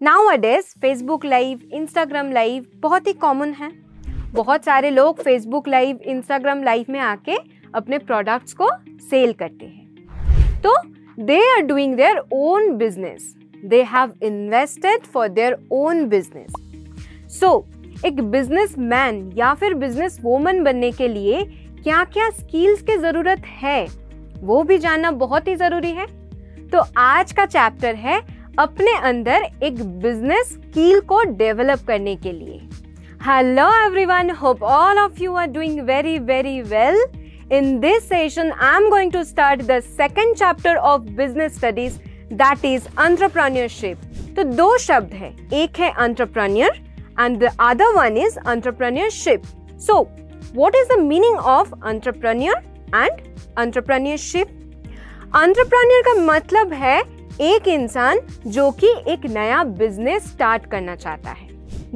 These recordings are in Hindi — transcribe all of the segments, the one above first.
नाउ अडेज फेसबुक लाइव इंस्टाग्राम लाइव बहुत ही कॉमन है। बहुत सारे लोग फेसबुक लाइव इंस्टाग्राम लाइव में आके अपने प्रोडक्ट्स को सेल करते हैं। तो they are doing their own business they have invested for their own business so एक बिज़नेस मैन या फिर बिज़नेस वोमन बनने के लिए क्या क्या स्किल्स की ज़रूरत है, वो भी जानना बहुत ही ज़रूरी है। तो आज का चैप्टर है अपने अंदर एक बिज़नेस स्किल को डेवलप करने के लिए। Hello everyone hope all of you are doing very very well in this session I am going to start the second chapter of business studies that is entrepreneurship तो दो शब्द है। एक है entrepreneur and the other one is entrepreneurship so what is the meaning of entrepreneur and entrepreneurship? Entrepreneur का मतलब है एक इंसान जो कि एक नया बिज़नेस स्टार्ट करना चाहता है।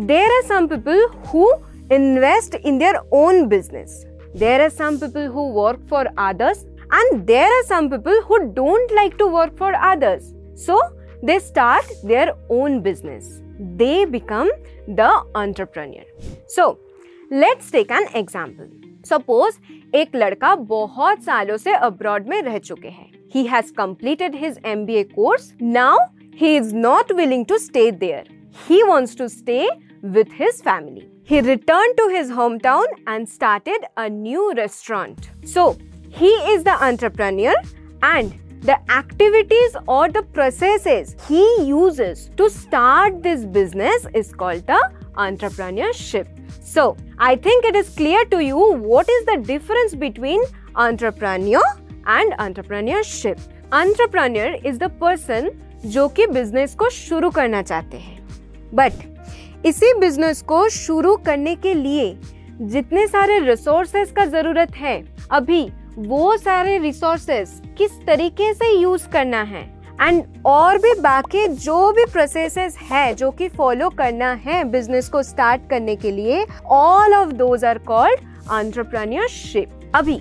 There are some people who invest in their own business there are some people who work for others and there are some people who don't like to work for others so they start their own business they become the entrepreneur so let's take an example suppose एक लड़का बहुत सालों से अब्रॉड में रह चुके हैं। He has completed his MBA course. Now he is not willing to stay there. He wants to stay with his family. He returned to his hometown and started a new restaurant. So, he is the entrepreneur and the activities or the processes he uses to start this business is called the entrepreneurship. So, I think it is clear to you what is the difference between entrepreneur and entrepreneurship entrepreneur is the person जो कि बिज़नेस को शुरू करना चाहते हैं। बट इसी बिज़नेस को शुरू करने के लिए जितने सारे रिसोर्सेस का ज़रूरत है, अभी वो सारे रिसोर्सेस किस तरीके से यूज़ करना है? एंड और भी बाकी जो भी प्रोसेसेस है जो कि फॉलो करना है बिज़नेस को स्टार्ट करने के लिए all of those are called entrepreneurship अभी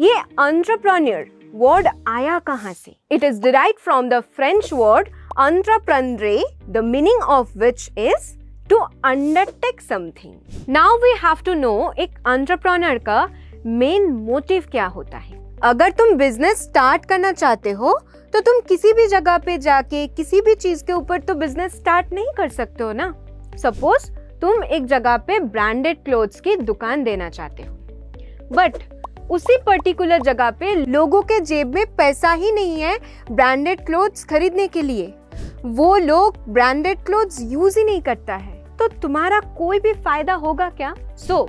ये एंटरप्रेन्योर वर्ड आया कहाँ से? It is derive from the French word entreprendre the meaning of which is to undertake something now we have to know एक एंटरप्रेन्योर का मेन मोटिव क्या होता है। अगर तुम बिज़नेस स्टार्ट करना चाहते हो तो तुम किसी भी जगह पे जाके, किसी भी चीज़ के ऊपर तो बिज़नेस स्टार्ट नहीं कर सकते हो ना। सपोज़ तुम एक जगह पे ब्रांडेड क्लोथ्स की दुकान देना चाहते हो। बट उसी पर्टिकुलर जगह पे लोगों के जेब में पैसा ही नहीं है ब्रांडेड क्लोथ्स खरीदने के लिए। वो लोग ब्रांडेड क्लोथ्स यूज़ ही नहीं करता है। तो तुम्हारा कोई भी फ़ायदा होगा क्या? So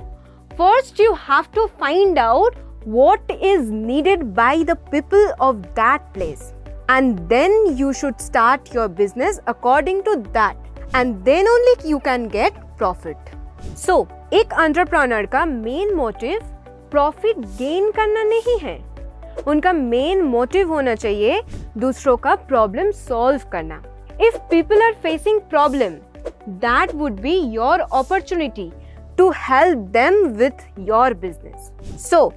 first you have to find out what is needed by the people of that place and then you should start your business according to that and then only you can get profit so एक अंटरप्रनर का मेन मोटिव प्रॉफिट गेन करना नहीं है। उनका मेन मोटिव होना चाहिए दूसरों का प्रॉब्लम सॉल्व करना। If people are facing problem that would be your opportunity to help them with your business so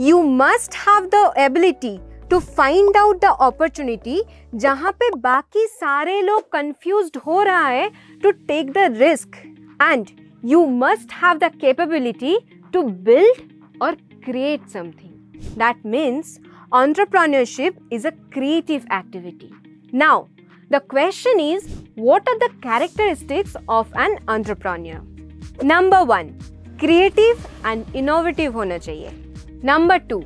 you must have the ability to find out the opportunity जहाँ पे बाकी सारे लोग कंफ्यूज हो रहा है to take the risk and you must have the capability to build or create something. That means entrepreneurship is a creative activity. Now, the question is what are the characteristics of an entrepreneur? Number one, creative and innovative होना चाहिए. Number two,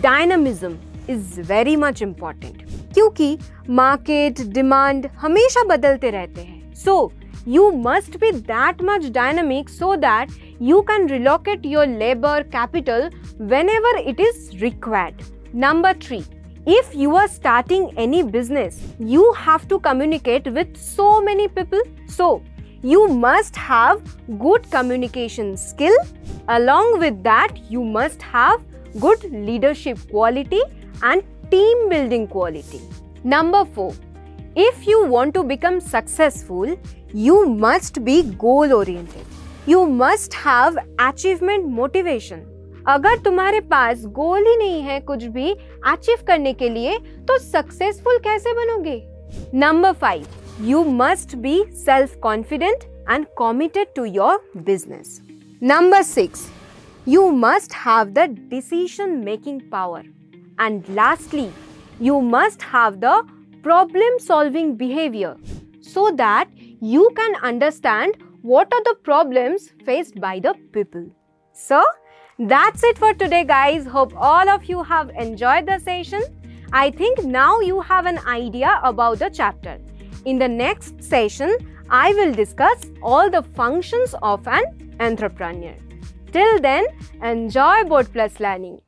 dynamism is very much important. क्योंकि मार्केट डिमांड हमेशा बदलते रहते हैं सो you must be that much dynamic so that you can relocate your labor capital whenever it is required. Number 3. If you are starting any business, you have to communicate with so many people. So, you must have good communication skill. Along with that, you must have good leadership quality and team building quality. Number 4. If you want to become successful, you must be goal oriented. You must have achievement motivation. अगर तुम्हारे पास गोल ही नहीं है कुछ भी अचीव करने के लिए तो सक्सेसफुल कैसे बनोगे number five you must be self confident and committed to your business. Number six, you must have the decision making power. And lastly, you must have the problem solving behavior so that you can understand what are the problems faced by the people. So, that's it for today guys. Hope all of you have enjoyed the session. I think now you have an idea about the chapter. In the next session, I will discuss all the functions of an entrepreneur. Till then, enjoy Board Plus learning.